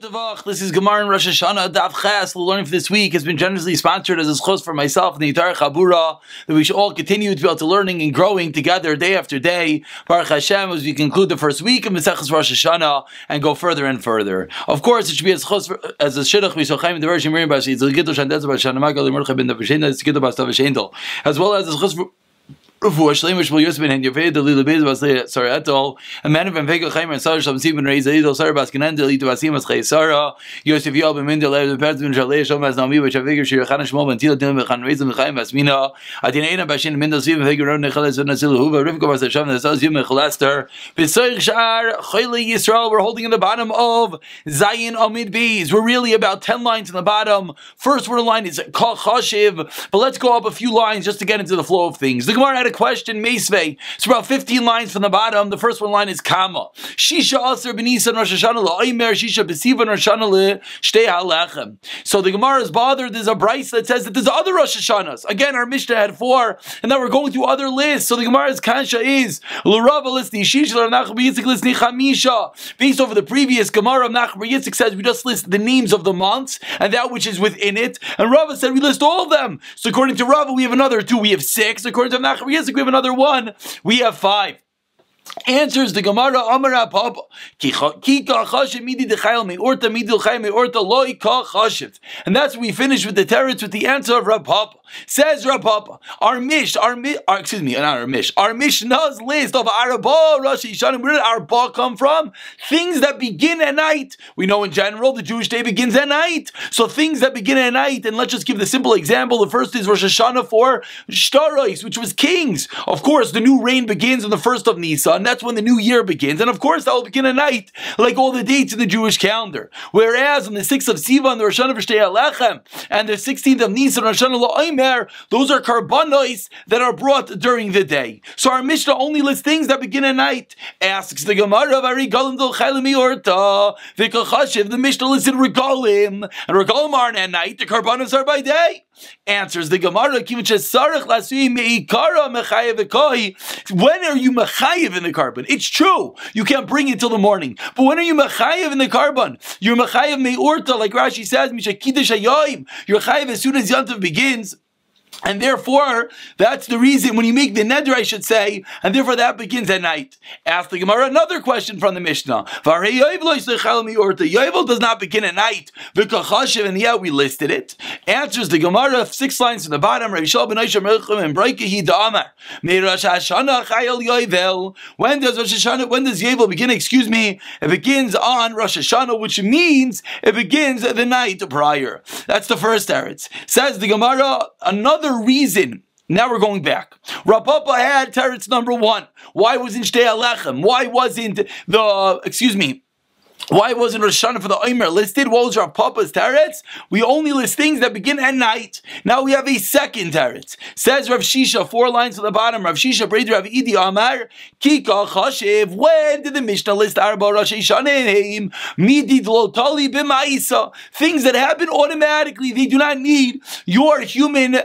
This is Gemara and Rosh Hashanah Daf Ches. The learning for this week has been generously sponsored as a schos for myself and the entire Chabura that we should all continue to be able to learning and growing together day after day. Baruch Hashem as we conclude the first week of Maseches Rosh Hashanah and go further and further. Of course, it should be as schos as a shidduch v'sochaim the Rosh Shendel as well as a schos We're holding in the bottom of Zayin Amid Bees we're really about 10 lines in the bottom. First word line is Kol Chashiv but let's go up a few lines just to get into the flow of things. The Gemara a question Mace it's about 15 lines from the bottom. The first one line is Kama. Shisha Aser Rosh Hashanah Shisha Rosh Hashanah Halechem. So the Gemara is bothered. There's a Bryce that says that there's other Rosh Hashanahs. Again, our Mishnah had four, and now we're going through other lists. So the Gemara's Kansha is L'Rava Listi Shisha Nachbar Yitzchak Listi Chamisha. Based over the previous Gemara, Nachbar Yitzchak says we just list the names of the months and that which is within it. And Rava said we list all of them. So according to Rava, we have another two. We have six. According to Nachbar We have another one, we have five. Answers the Gemara Amar Papa. And that's we finish with the teretz with the answer of Rav Papa. Says Rav Papa, our mish, our, our excuse me, not our mish, our mishnah's list of Arba, Rosh Hashanah, where did Arba come from? Things that begin at night. We know in general the Jewish day begins at night. So things that begin at night, and let's just give the simple example. The first is Rosh Hashanah for Shtarais, which was kings. Of course, the new reign begins on the first of Nisan that's when the new year begins. And of course, that will begin at night, like all the dates in the Jewish calendar. Whereas on the 6th of Sivan, the Rosh Hashanah Alechem, and the 16th of Nisan, Rosh Hashanah La'omer, those are karbanos that are brought during the day. So our Mishnah only lists things that begin at night. Asks the Gemara, the Mishnah listed regalim, and regalim aren't at night, the karbanos are by day. Answers the Gemara, when are you mechayiv in the korban? It's true. You can't bring it till the morning. But when are you mechayiv in the korban? You're mechayiv me'urta, like Rashi says, You're chayiv as soon as Yantav begins. And therefore, that's the reason when you make the neder, I should say, and therefore that begins at night. Ask the Gemara another question from the Mishnah. Yovel does not begin at night. And yet we listed it. Answers the Gemara, six lines from the bottom. When does Rosh Hashanah, when does Yovel begin? Excuse me. It begins on Rosh Hashanah, which means it begins the night prior. That's the first eretz. Says the Gemara, another another reason. Now we're going back. Rapapa had teretz number one. Why wasn't Shtei Alechem? Why wasn't the, excuse me, why wasn't Rosh Hashanah for the Omer listed? What was Rav Papa's teretz? We only list things that begin at night. Now we have a second teretz. Says Rav Shisha, four lines to the bottom. Rav Shisha, Brady Rav Idi Amar, Kika Chashiv. When did the Mishnah list Arba Rosh Hashanah? Midid Lotali B'Ma'isa. Things that happen automatically. They do not need your human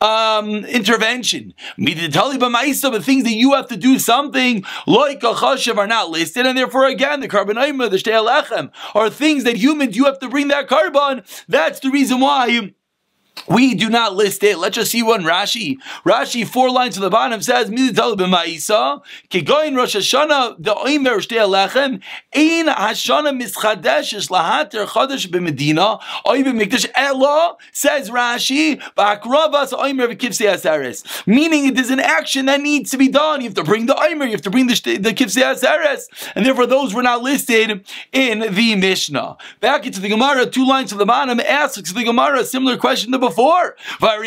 um, intervention. The things that you have to do something like a chashav are not listed, and therefore again the korban the shtei are things that humans you have to bring that korban. That's the reason why we do not list it. Let's just see one Rashi. Rashi, four lines to the bottom, says, Rosh Hashanah, the oimer ein Hashanah mischadeshes lahater b'mikdash ela, says Rashi, oimer aseres. Meaning it is an action that needs to be done. You have to bring the oimer, you have to bring the, the kivsei aseres. And therefore those were not listed in the Mishnah. Back into the Gemara, two lines to the bottom, asks the Gemara a similar question to before. But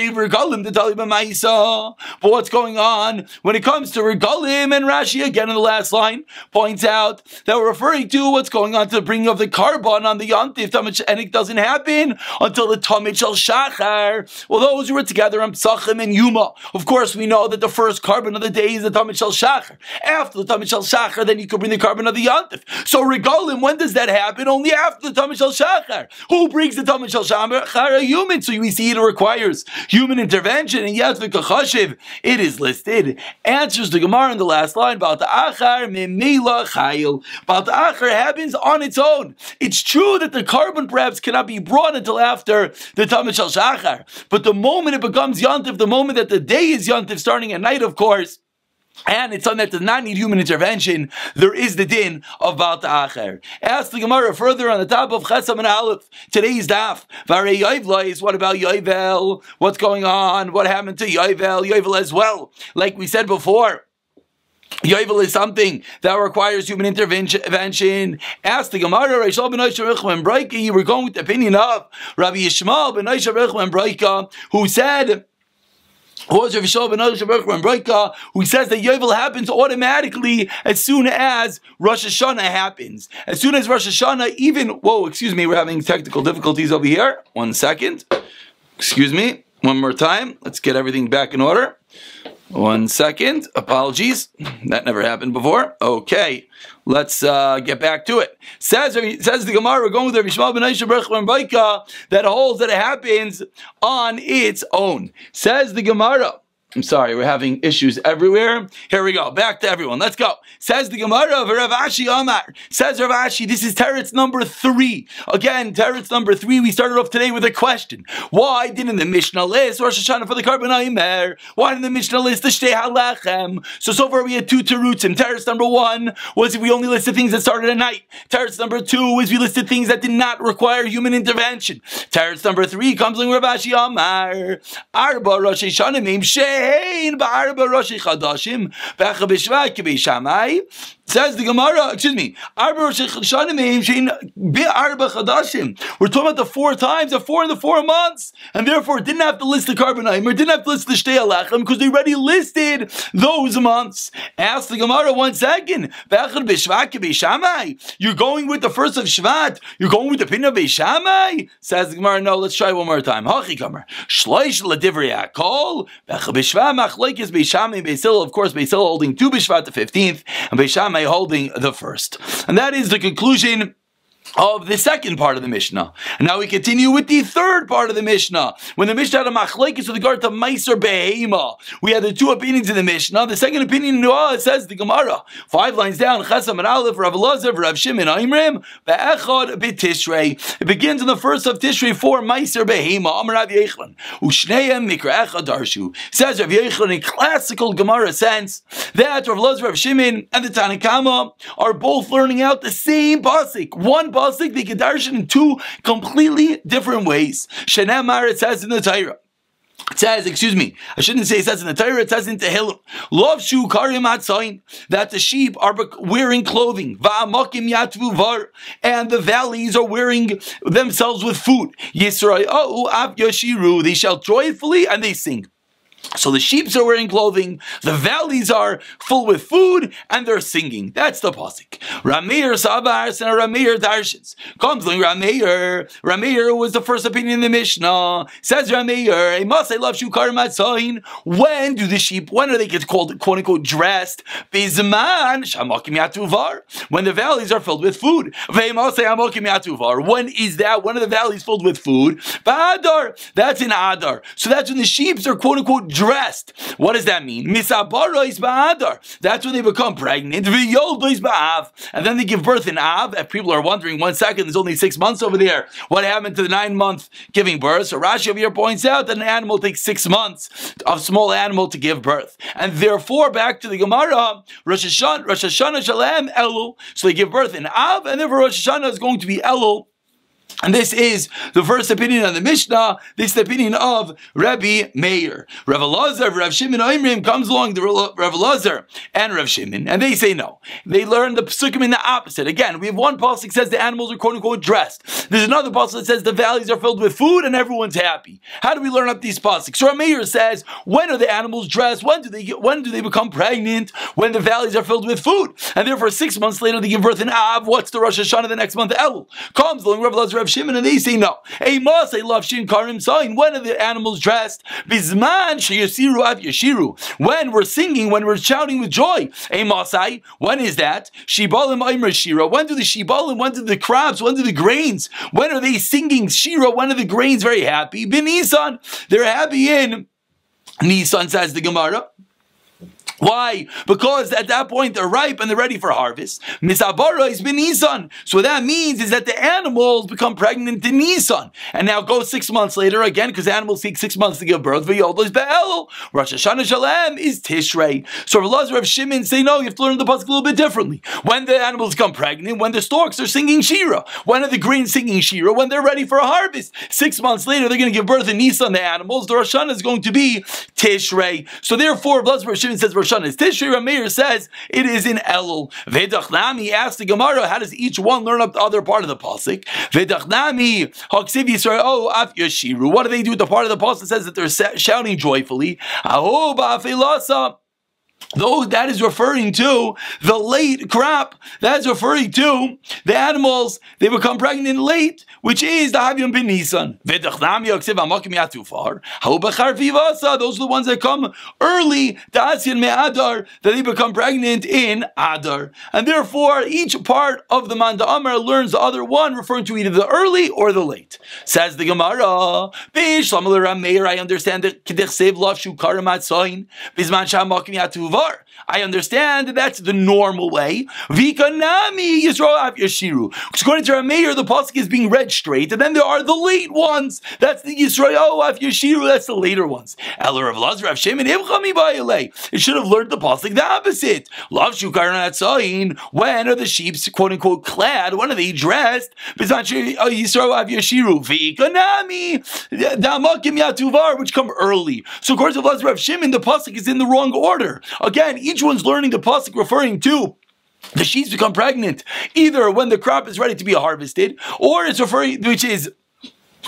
what's going on when it comes to Regalim and Rashi again in the last line points out that we're referring to what's going on to the bringing of the korban on the Yantif, and it doesn't happen until the Tamid Shal Shachar. Well, those who were together on Psachim and Yuma. Of course, we know that the first korban of the day is the Tamid Shal Shachar. After the Tamid Shal Shachar, then you can bring the korban of the yontif. So Regalim, when does that happen? Only after the Tamid Shal Shachar. Who brings the Tamid Shal Shachar? A human. So we see it requires human intervention, and yet v'kachashiv, it is listed. Answers the Gemara in the last line, about the achar mimila chayil. About the achar happens on its own. It's true that the korban perhaps cannot be brought until after the Tamid Shal Shachar, but the moment it becomes Yantiv, the moment that the day is Yantiv, starting at night, of course, and it's something that does not need human intervention. There is the din of Baal Ta'acher. Ask the Gemara further on the top of Chesam and Aleph. Today's daf. Vare Yoivlois. What about Yoivel? What's going on? What happened to Yoivel? Yoivel as well. Like we said before. Yovel is something that requires human intervention. Ask the Gemara, Rishal ben Braika, you were going with the opinion of Rabbi Yishmael ben Braika, who said who says that Yovel happens automatically as soon as Rosh Hashanah happens. As soon as Rosh Hashanah, even, whoa, excuse me, we're having technical difficulties over here. One second. Excuse me. One more time. Let's get everything back in order. One second. Apologies. That never happened before. Okay. Let's uh, get back to it. Says says the Gemara, we're going with Rabbi Shmuel ben Baika that holds that it happens on its own. Says the Gemara. I'm sorry, we're having issues everywhere. Here we go. Back to everyone. Let's go. Says the Gemara of Rav Ashi Amar. Says Rav Ashi, this is Teretz number three. Again, Teretz number three. We started off today with a question. Why didn't the Mishnah list Rosh Hashanah for the Korban Aimer? Why didn't the Mishnah list the Shtei Halachem? So, so far we had two Teruts. And Teretz number one was we only listed things that started at night. Teretz number two is we listed things that did not require human intervention. Teretz number three comes in Rav Ashi Amar. Arba Rosh Hashanah Mim והן בארבע ראשי חדשים, ואחר בשבט כבי שמאי, Says the Gemara, excuse me, We're talking about the four times, the four in the four months, and therefore didn't have to list the carbonite, or didn't have to list the Shtei Alachem, because they already listed those months. Ask the Gemara one second. You're going with the first of Shvat, you're going with the pin of Beishamai? Says the Gemara, no, let's try one more time. Hachi Kamer. Shleish Ladivri Akol, Becha Bishvat, Machlaikis Beishamai, Beisil, of course, Beisil holding two Bishvat the 15th, and Beishamai holding the first. And that is the conclusion of the second part of the Mishnah. And now we continue with the third part of the Mishnah. When the Mishnah had a machlekes with regard to Meiser Behema, we had the two opinions in the Mishnah. The second opinion in Noah says the Gemara. Five lines down, Chesam and Aleph, Rav Elazar, Rav Shimon, Aimrim, Be'echad B'Tishrei. It begins on the first of Tishrei for Meiser Behema, Amar Rav Yechlan. Ushneim Mikra Echad Darshu. Says Rav Yechlan in classical Gemara sense that Rav Elazar, Rav Shimon, and the Tanakama are both learning out the same pasuk. One pasuk, they can darshan in two completely different ways. Shenemar, it says in the Torah. It says, excuse me, I shouldn't say it says in the Torah, it says in Tehillim, Love shu karim atzayin, that the sheep are wearing clothing, va'amakim yatvu var, and the valleys are wearing themselves with food. Yisrael av yashiru, they shall joyfully and they sing. So the sheep are wearing clothing, the valleys are full with food, and they're singing. That's the pasuk. Rameir Sabars and Rameir Darshins. Comes like Rameir. Rameir was the first opinion in the Mishnah. Says Rameir, must I love Shukar Matzain. When do the sheep, when are they get called quote unquote dressed? Bizman Shamakim Yatuvar. When the valleys are filled with food. When is that? When are the valleys filled with food? Adar. That's in Adar. So that's when the sheep are quote unquote dressed. What does that mean? That's when they become pregnant. And then they give birth in Av. If people are wondering, one second, there's only six months over there. What happened to the nine month giving birth? So Rashi over here points out that an animal takes six months of small animal to give birth. And therefore, back to the Gemara, Rosh Hashanah, Rosh Hashanah Shalem Elul. So they give birth in Av, and therefore Rosh Hashanah is going to be Elul. And this is the first opinion of the Mishnah. This is the opinion of Rabbi Meir. Rav Elazar, Rav Shimon Oimrim comes along to Rav Elazar and Rav Shimon, and they say no. They learn the psukim in the opposite. Again, we have one pasuk that says the animals are quote unquote dressed. There's another pasuk that says the valleys are filled with food and everyone's happy. How do we learn up these pasuks? So Rav Meir says, when are the animals dressed? When do they get, when do they become pregnant? When the valleys are filled with food, and therefore six months later they give birth in Av. What's the Rosh Hashanah the next month? El comes along Rav Elazar, Rav Shimon, and they say no. A must love Shin Karim sign. When are the animals dressed? Bizman Shayasiru Av Yashiru. When we're singing, when we're shouting with joy. A Masai. When is that? Shibalim Aimer Shira. When do the Shibalim, when do the crabs, when do the grains? When are they singing Shira? When are the grains very happy? Benisan. They're happy in Nisan says the Gemara. Why? Because at that point they're ripe and they're ready for harvest. Misabara is Nisan. So what that means is that the animals become pregnant in Nisan. And now go six months later again, because animals take six months to give birth. V'yodlos be'el. Rosh Hashanah Shalem is Tishrei. So Rav Rav Shimon say, no, you have to learn the pasuk a little bit differently. When the animals become pregnant, when the storks are singing Shira, when are the greens singing Shira? When they're ready for a harvest. Six months later, they're going to give birth in Nisan, the animals. The Rosh Hashanah is going to be Tishrei. So therefore, Rav Shimon says Rosh Hashanah is Tishrei. Rameir says it is in Elul. Vedachnami asks the Gemara, how does each one learn up the other part of the pasuk? Vedachnami haksiv Yisrael oh, af yashiru. What do they do with the part of the pasuk that says that they're shouting joyfully? Aho ba'afilasa. Though that is referring to the late crop, that's referring to the animals, they become pregnant late, which is the Havyam bin Nisan. Those are the ones that come early, that they become pregnant in Adar. And therefore, each part of the Manda Amar learns the other one, referring to either the early or the late. Says the Gemara, I understand that I understand that that's the normal way. Vikanami Yisrael Yashiru. According to Rameir, the pasuk is being read straight, and then there are the late ones. That's the Yisrael Av Yashiru. That's the later ones. Elor of Lazar Rav Shimon It should have learned the pasuk the opposite. Lav Shukaran When are the sheep quote unquote clad? When are they dressed? Uh, Yisrael Av Yashiru. Vikanami Damakim Yatuvar, which come early. So according to Lazar Rav Shimon, the pasuk is in the wrong order. Again, each one's learning the pasuk referring to the sheaves become pregnant? Either when the crop is ready to be harvested, or it's referring, which is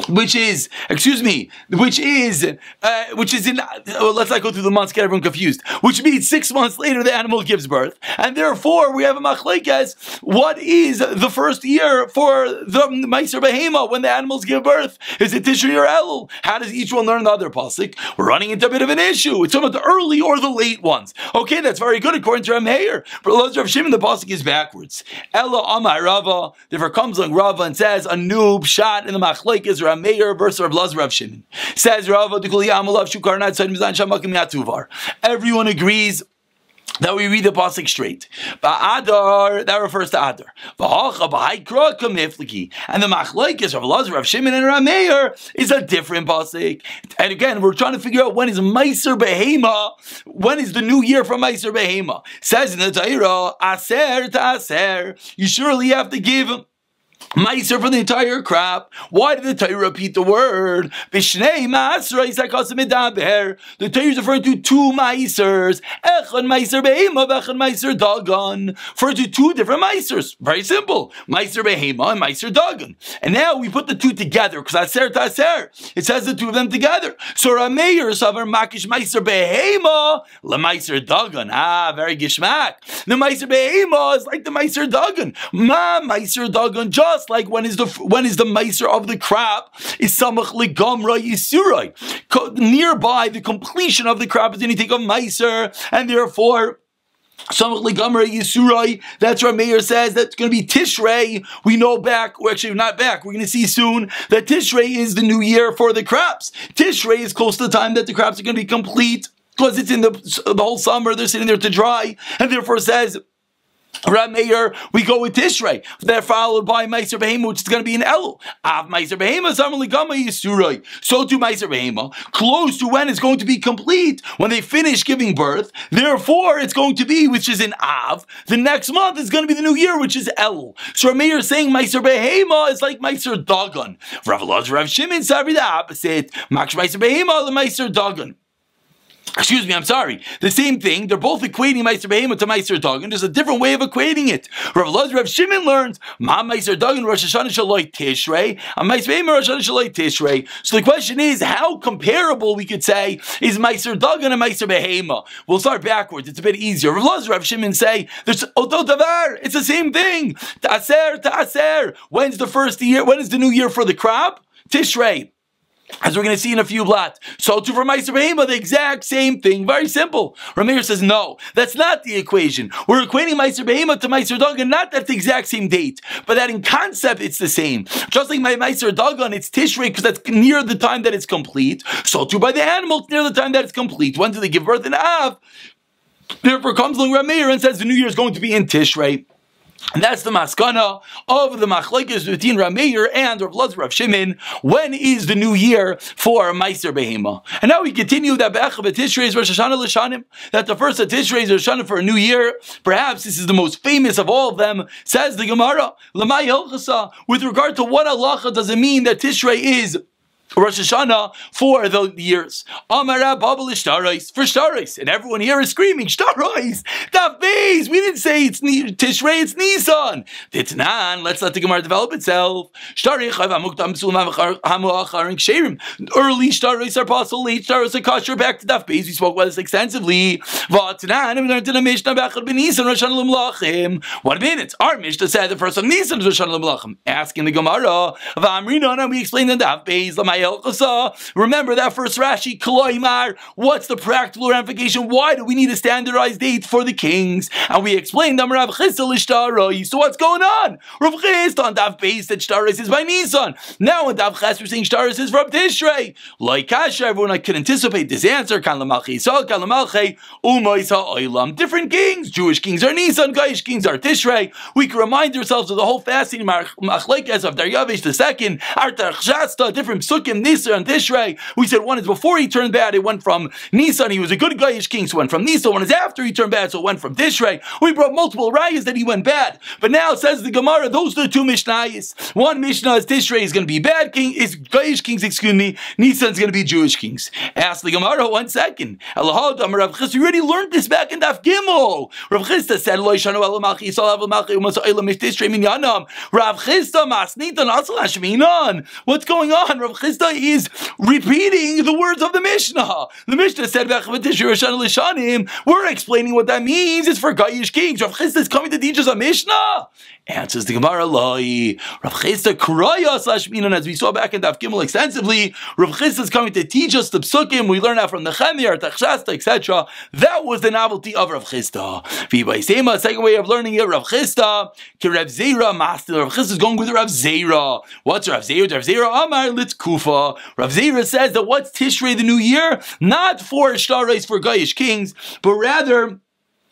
which is, excuse me, which is, uh, which is in, let's not go through the months, get everyone confused, which means six months later the animal gives birth, and therefore we have a machlekes, what is the first year for the Meiser Behema when the animals give birth? Is it Tishri or Elul? How does each one learn the other pasuk? We're running into a bit of an issue. It's about the early or the late ones. Okay, that's very good according to Rameir. But Loz Rav Shimon, the pasuk is backwards. Ella Amar Rava, therefore comes along Rava and says, a noob shot in the machlekes Rav Meir versus Rav Laz Rav Shimon. Says Rav Everyone agrees that we read the pasuk straight. Adar that refers to Adar. And the machlokes of Lazar, Rav Shimon, and Rameir is a different pasuk. And again, we're trying to figure out when is Meiser Behema, when is the new year for Meiser Behema. Says in the Torah, Aser to Aser. You surely have to give Meiser for the entire crop. Why did the Torah repeat the word? Masra The Torah is referring to two Meisers. Echad Meiser Behema, Echad Meiser Dagon. Referring to two different Meisers. Very simple. Meiser Behema and Meiser Dagon. And now we put the two together because Aser Taser. It says the two of them together. So Rameir Savar Makish Meiser Behema, La Meiser Dagon. Ah, very gishmak. The Meiser Behema is like the Meiser Dagon. Ma Meiser Dagon just like when is the when is the meiser of the crop is samach ligamra yisurai. Nearby, the completion of the crop is anything of meiser, and therefore. Samach Ligamra Yisurai. That's what Meir says. That's going to be Tishrei. We know back, or actually not back. We're going to see soon that Tishrei is the new year for the crops. Tishrei is close to the time that the crops are going to be complete because it's in the, the whole summer. They're sitting there to dry, and therefore says Rameir, we go with Tishrei. They're followed by Meiser Behema, which is going to be an Elul. Av Meiser Behema, Gama Yisurai. So to Meiser Behema, close to when it's going to be complete, when they finish giving birth. Therefore, it's going to be, which is in Av. The next month is going to be the new year, which is Elul. So Rameir is saying Meiser Behema is like Meiser Dagon. Rav Elazar, Rav Shimon, the opposite. Maksh Meiser Behema, the Meiser Dagon. Excuse me, I'm sorry. The same thing. They're both equating Meiser Behema to Meiser Dagan. There's a different way of equating it. Rav Lazar, Rav Shimon learns Ma Meiser Dagan Rosh Hashanah Shaloi Tishrei, and Meiser Behema Rosh Hashanah Shaloi Tishrei. So the question is, how comparable we could say is Meiser Dagan and Meiser Behema? We'll start backwards. It's a bit easier. Rav Lazar, Rav Shimon say there's Oto Davar. It's the same thing. Ta'aser, Ta'aser. When's the first year? When is the new year for the crop? Tishrei as we're going to see in a few blot. So to for Meiser Behema, the exact same thing. Very simple. Ramir says, no, that's not the equation. We're equating Meiser Behema to Meiser Dagan, not that the exact same date, but that in concept it's the same. Just like my Meiser Dagan, it's Tishrei because that's near the time that it's complete. So too by the animals near the time that it's complete. When do they give birth in Av? Therefore comes along Ramir and says the new year is going to be in Tishrei. And that's the maskana of the machlekes between Rameir and Rav Lazar Rav Shimon. When is the new year for Meiser Behema? And now we continue that Be'echav Tishrei is Rosh Hashanah L'Shanim. That the first of Tishrei is Rosh Hashanah for a new year. Perhaps this is the most famous of all of them. Says the Gemara, Lamai Hilchasa. With regard to what halacha does it mean that Tishrei is Rosh Hashanah for the years. Amara Babel Ishtarais for Shtarais. And everyone here is screaming, Shtarais! Daf We didn't say it's Tishrei, it's Nisan. Titnan, let's let the Gemara develop itself. Early Shtarais are possible, late Shtarais are kosher. Back to Daf We spoke about this extensively. Vatnan, we learned in the Mishnah Bechad Ben Nisan, Rosh Hashanah What a minute. Our Mishnah said the first of Nisan is Rosh Hashanah Asking the Gemara, Vamrinon, and we explained in Daf Beis, Remember that first Rashi, Kloimar, what's the practical ramification? Why do we need a standardized date for the kings? And we explained them Rav Chisda So what's going on? Rav Chisda on Dav Beis said Shtaris is by Nisan. Now in Dav Ches we're saying Shtaris is from Tishrei. Like Kasha, everyone I could anticipate this answer. Different kings. Jewish kings are Nisan, Gaish kings are Tishrei. We can remind ourselves of the whole fasting Machlekes of Daryavish II, Artar Chasta, different psukim Nisan, Nisan, and Tishrei. We said one is before he turned bad, it went from Nisan, he was a good Gayish king, so it went from Nisan. One is after he turned bad, so it went from Tishrei. We brought multiple rayas that he went bad. But now says the Gemara, those are the two Mishnayis. One Mishnah is Tishrei is going to be bad king, is Gayish kings, excuse me. Nisan is going to be Jewish kings. Ask the Gemara one second. Rav Chis, we already learned this back in Daf Gimel. Rav Chisda said, Lo Yishanu El Malchi Yisrael El Malchi Umas Oilam Mishtishrei Minyanam. Rav Chisda Masnitan Asal. What's going on? Rav Chisda is repeating the words of the Mishnah. The Mishnah said, We're explaining what that means. It's for Gayish kings. Rav Chisda is coming to teach us a Mishnah. Answers the Gemara, Loi. Rav Kuraya slash Minan, as we saw back in Daf Gimel extensively. Rav Chisda is coming to teach us the psukim. We learn that from the Chemir, Tachshasta, etc. That was the novelty of Rav Chisda. Sema, second way of learning it, Rav Chisda, Rav Zera, Master. Rav Chisda is going with Rav Zera. What's Rav Zera? Rav Zera, Amar, Litz Kufa. Rav Zera says that what's Tishrei, the new year? Not for Shtarais, for Gayish kings, but rather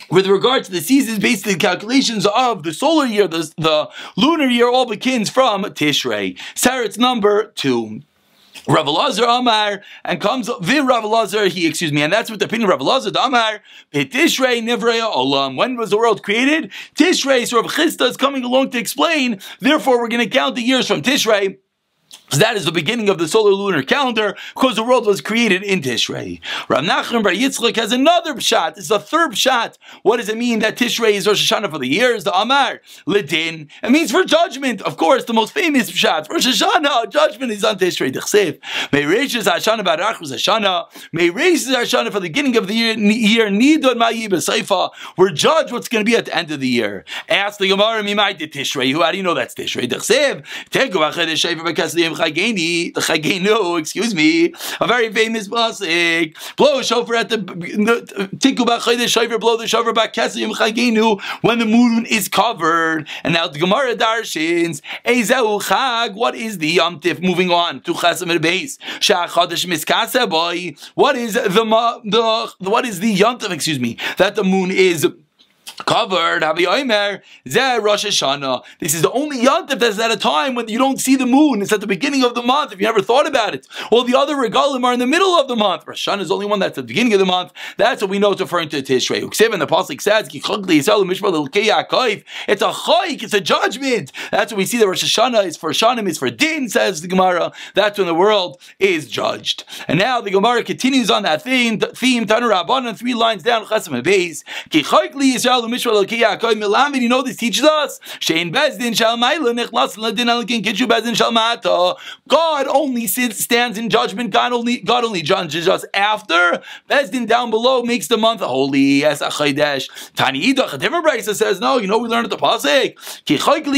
with regard to the seasons, basically the calculations of the solar year, the, the lunar year, all begins from Tishrei. Saret's number two. Rav Elazar Amar and comes Vin Rav Elazar, he excuse me, and that's what the opinion of Rav Elazar Amar. Tishrei Nivreya Olam. When was the world created? Tishrei. So Rav Chisda is coming along to explain. Therefore, we're going to count the years from Tishrei. So that is the beginning of the solar lunar calendar because the world was created in Tishrei. Rav Nachman Bar Yitzchak has another shot. It's a third shot. What does it mean that Tishrei is Rosh Hashanah for the years? The Amar Ledin. It means for judgment. Of course, the most famous shot. Rosh Hashanah, judgment is on Tishrei. Dechsev. May Reishis Hashanah Barach Hashanah. May Reishis Hashanah for the beginning of the year. Year Nidon Ma'yi B'Seifa. We're judged what's going to be at the end of the year. Ask the Gemara Mimai Tishrei. Who? How do you know that's Tishrei? Dechsev. B'Kaslim Chageni, Chagenu, excuse me, a very famous pasuk. Blow shofar at the Tinku B'Chodesh shofar, blow the shofar B'Kesim Chagenu when the moon is covered. And now the Gemara darshins Ezeu Chag. What is the Yom Tif? Moving on to Chasam Beis Shachadesh Miskasa boy. What is the the what is the Yom Tif? Excuse me, that the moon is covered. Omer, Zeh Rosh Hashanah. This is the only Yantif that's at a time when you don't see the moon. It's at the beginning of the month, if you never thought about it. All the other regalim are in the middle of the month. Rosh Hashanah is the only one that's at the beginning of the month. That's what we know it's referring to Tishrei. The Pasuk says, It's a chayik, it's a judgment. That's what we see that Rosh Hashanah is for Shanim, is for Din, says the Gemara. That's when the world is judged. And now the Gemara continues on that theme, theme, Tanur Rabbanan, three lines down, Chasam and Ki li Yisrael You know this teaches us. Maila. God only stands in judgment. God only God only judges us after. Bezdin down below makes the month holy. Yes, Achaydesh. Tani Idach, a different Brisa says, no, you know we learned at the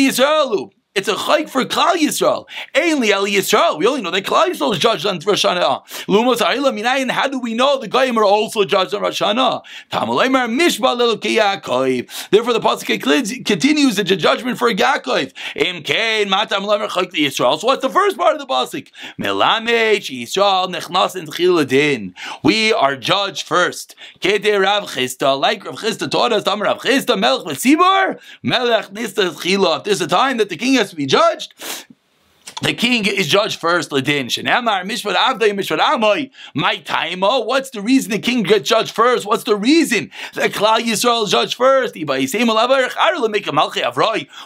Yisraelu. It's a chayk for Klal Yisrael. Ainly Ali Yisrael. We only know that Klal Yisrael is judged on Rosh Hashanah. Lumos Ha'ila Minayin. How do we know the Goyim are also judged on Rosh Hashanah? Tamaleimer Mishba Lelokei Yaakov. Therefore, the pasuk continues the judgment for Yaakov. Im Matam Lemer Chayk Yisrael. So what's the first part of the pasuk? Melamech Yisrael Nechnas in Chiladin. We are judged first. Kede Rav Chisda, like Rav Chisda taught us. Tamar Rav Chisda Melech Tzibor Melech Nista Chila. There's a time that the king has to be judged the king is judged first, Ladin. Shenamar, Mishpat Avdai, Mishpat Amoy. My time, oh, what's the reason the king gets judged first? What's the reason that Klal Yisrael is judged first?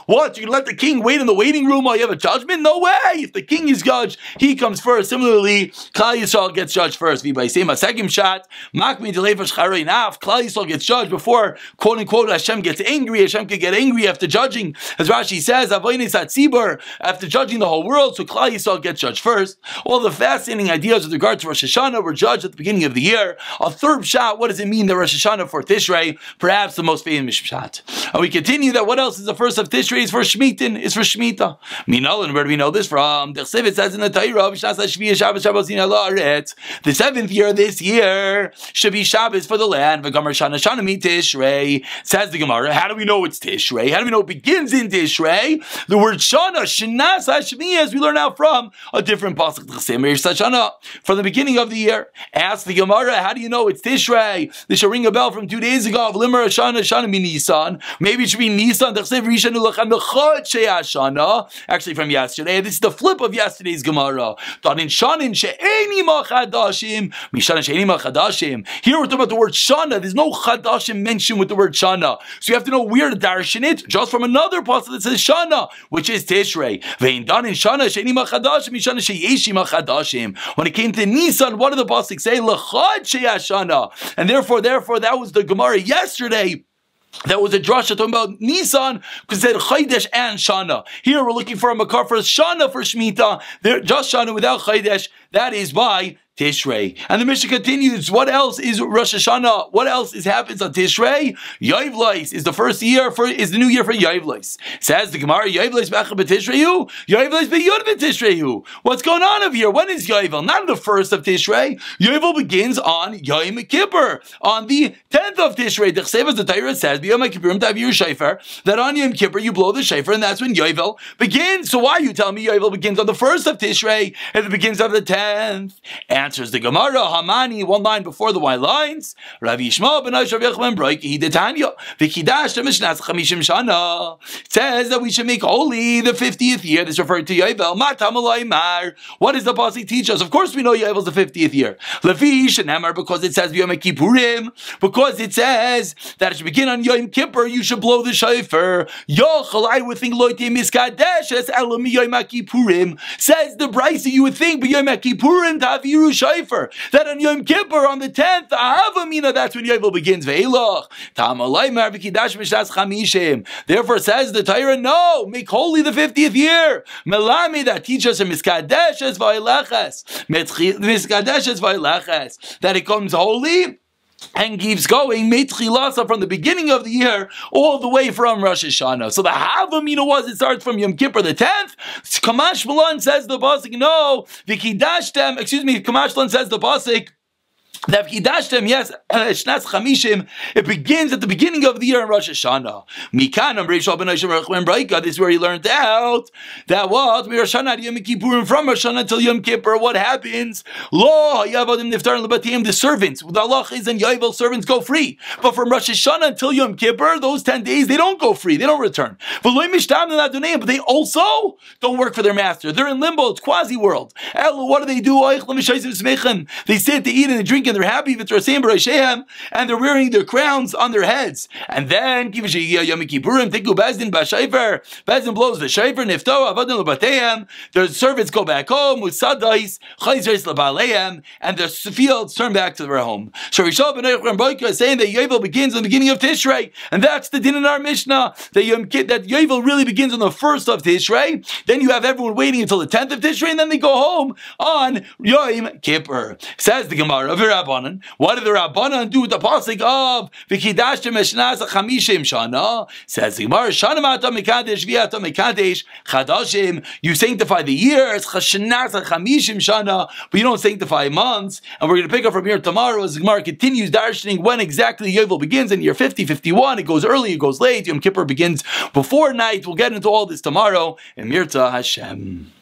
What? You let the king wait in the waiting room while you have a judgment? No way! If the king is judged, he comes first. Similarly, Klal Yisrael gets judged first. Second shot, Makmi. Klal Yisrael gets judged before, quote unquote, Hashem gets angry. Hashem can get angry after judging. As Rashi says, after judging the whole world world, so Klal Yisrael gets judged first. All the fascinating ideas with regard to Rosh Hashanah were judged at the beginning of the year. A third shot, what does it mean that Rosh Hashanah for Tishrei? Perhaps the most famous shot. And we continue that what else is the first of Tishrei is for Shmitin, is for Shemitah. Minol, and where do we know this from? The Chsiv, says in the Torah, the seventh year this year should be Shabbos for the land. Shana Shana Tishrei. Says the Gemara, how do we know it's Tishrei? How do we know it begins in Tishrei? The word Shana, Shanas Hashmiyah, we learn now from a different pasuk from the beginning of the year. Ask the Gemara, how do you know it's Tishrei? This should ring a bell from two days ago of Limmer Shana Shana mi Nisan. Maybe it should be Nisan. Actually, from yesterday. This is the flip of yesterday's Gemara. Here we're talking about the word Shana. There's no Chadashim mentioned with the word Shana. So you have to know where to darshan it, just from another pasuk that says Shana, which is Tishrei. Vein done in Shana when it came to Nisan, what did the Pasuk say? And therefore, therefore, that was the Gemara yesterday. That was a drasha talking about Nissan because it said Chaydesh and Shana. Here we're looking for a makar for Shana for Shemitah. There, just Shana without Chaydesh. That is by Tishrei. And the mission continues, what else is Rosh Hashanah? What else is happens on Tishrei? Yavlis is the first year for, is the new year for Yavlis. Says the Gemara, Yavlis Becha B'Tishreyu, Yavlis B'Yud B'Tishreyu. What's going on over here? When is Yavel? Not the first of Tishrei. Yavel begins on Yom Kippur, on the 10th of Tishrei. The Chsev the Torah says, B'Yom Kippurim Tavir Shayfer, that on Yom Kippur you blow the Shayfer, and that's when Yavel begins. So why are you telling me Yavel begins on the first of Tishrei, and it begins on the 10th? And answers the Gemara, Hamani, one line before the white lines. Rav Yishma ben Rav Yechman Broiki Detanya. Vikidash Mishnah Chamishim Shana. says that we should make holy the 50th year. This referred to Yovel. Matam Mar. What does the Pasuk teach us? Of course we know Yovel is the 50th year. Levi Shenemar, because it says Yom Kippurim, because it says that it should begin on Yom Kippur, you should blow the shofar. Yochel, I would think Loite Miskadesh as Elam Yom Kippurim. Says the Bryce, you would think, but Yom Kippurim Taviru shofar. That on Yom Kippur, on the 10th, Ahavamina, that's when Yovel begins. Ve'ilach. Tamalai Marvikidash Mishas Chamishim. Therefore says the Torah, no, make holy the 50th year. Melami, that teaches us a Miskadesh as Vaileches. Miskadesh as Vaileches. That it comes holy and keeps going Meitchilasa from the beginning of the year all the way from Rosh Hashanah. So the Havamina was it starts from Yom Kippur the tenth. Kamash Malan says the Basik, no, the Kidashtem, excuse me, Kamash Malan says the Basik yes, uh, Shnas Chamishim, it begins at the beginning of the year in Rosh Hashanah. Mikan, this is where he learned out that what? Rosh Hashanah, Yom Kippur, from Rosh Hashanah until Yom Kippur, what happens? Lo, Yavadim Niftar Lebatiyim, the servants, the Allah is and Yavel servants go free. But from Rosh Hashanah until Yom Kippur, those 10 days, they don't go free, they don't return. But they also don't work for their master. They're in limbo, it's quasi world. What do they do? They sit, they eat, and they drink, and they're happy, and they're wearing their crowns on their heads. And then, Bezdin blows the shayfer, nifto, avadim lebateim, their servants go back home, musadais, chayzeres lebaleim, and the fields turn back to their home. So Rishon ben Boika is saying that Yovel begins on the beginning of Tishrei, and that's the din in our Mishnah, that, Yom, that Yovel really begins on the first of Tishrei, then you have everyone waiting until the 10th of Tishrei, and then they go home on Yom Kippur. Says the Gemara Rabbanan, what did the Rabbanan do with the pasuk of V'kidashtem Eshnas Chamishim Shana? Says Gemara, Shana Mata Mekadesh Mekadesh Chadashim. You sanctify the years Chashnas Chamishim Shana, but you don't sanctify months. And we're going to pick up from here tomorrow as Gemara continues darshaning when exactly Yovel begins in year 50, 51. It goes early, it goes late. Yom Kippur begins before night. We'll get into all this tomorrow. And Mirta Hashem.